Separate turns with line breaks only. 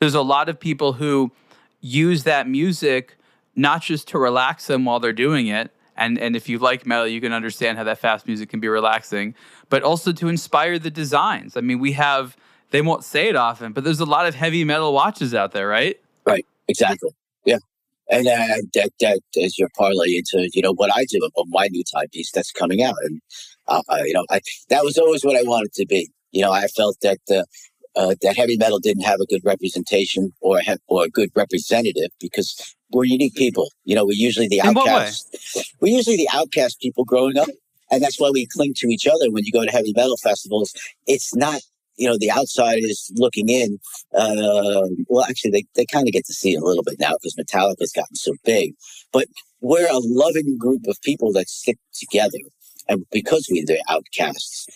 there's a lot of people who use that music not just to relax them while they're doing it. And, and if you like metal, you can understand how that fast music can be relaxing, but also to inspire the designs. I mean, we have, they won't say it often, but there's a lot of heavy metal watches out there, right?
Right, exactly. Yeah. And uh, that, that is your parlay into, you know, what I do about my new timepiece that's coming out. And, uh, you know, I, that was always what I wanted to be. You know, I felt that uh, that heavy metal didn't have a good representation or have, or a good representative because we're unique people. You know, we're usually the outcasts. We're usually the outcast people growing up, and that's why we cling to each other. When you go to heavy metal festivals, it's not you know the outsiders looking in. Uh, well, actually, they they kind of get to see it a little bit now because Metallica's gotten so big, but we're a loving group of people that stick together. And because we're the outcasts,